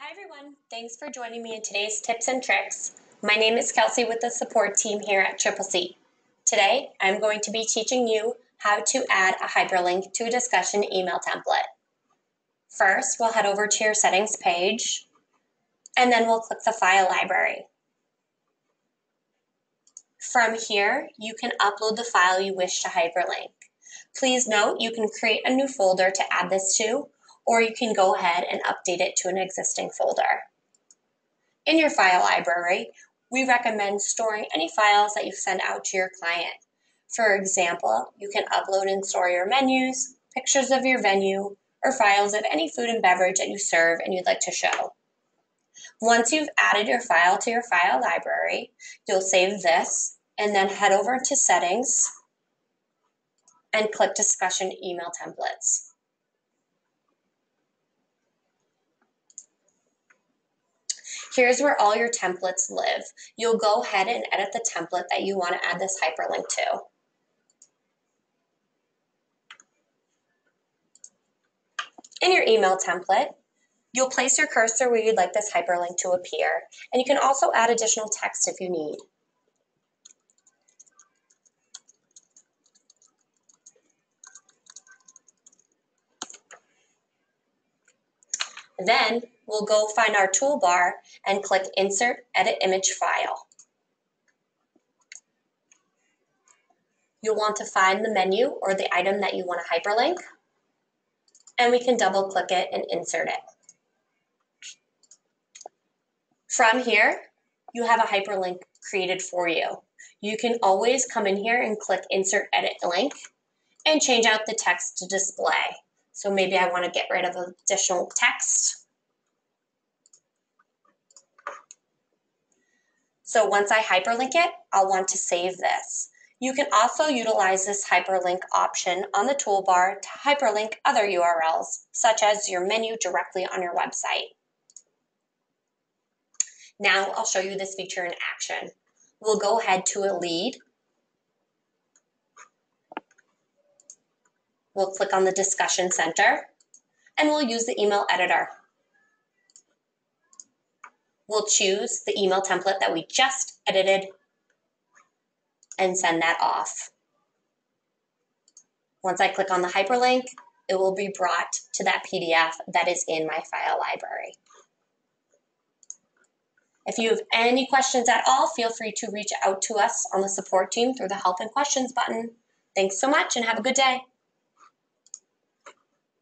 Hi everyone, thanks for joining me in today's tips and tricks. My name is Kelsey with the support team here at Tripleseat. Today, I'm going to be teaching you how to add a hyperlink to a discussion email template. First, we'll head over to your settings page, and then we'll click the file library. From here, you can upload the file you wish to hyperlink. Please note you can create a new folder to add this to, or you can go ahead and update it to an existing folder. In your file library, we recommend storing any files that you send out to your client. For example, you can upload and store your menus, pictures of your venue, or files of any food and beverage that you serve and you'd like to show. Once you've added your file to your file library, you'll save this and then head over to settings and click discussion email templates. Here's where all your templates live. You'll go ahead and edit the template that you want to add this hyperlink to. In your email template, you'll place your cursor where you'd like this hyperlink to appear, and you can also add additional text if you need. Then we'll go find our toolbar and click Insert Edit Image File. You'll want to find the menu or the item that you want to hyperlink, and we can double click it and insert it. From here, you have a hyperlink created for you. You can always come in here and click Insert Edit Link and change out the text to display. So maybe I want to get rid of additional text. So once I hyperlink it, I'll want to save this. You can also utilize this hyperlink option on the toolbar to hyperlink other URLs, such as your menu directly on your website. Now I'll show you this feature in action. We'll go ahead to a lead We'll click on the discussion center and we'll use the email editor. We'll choose the email template that we just edited and send that off. Once I click on the hyperlink, it will be brought to that PDF that is in my file library. If you have any questions at all, feel free to reach out to us on the support team through the help and questions button. Thanks so much and have a good day.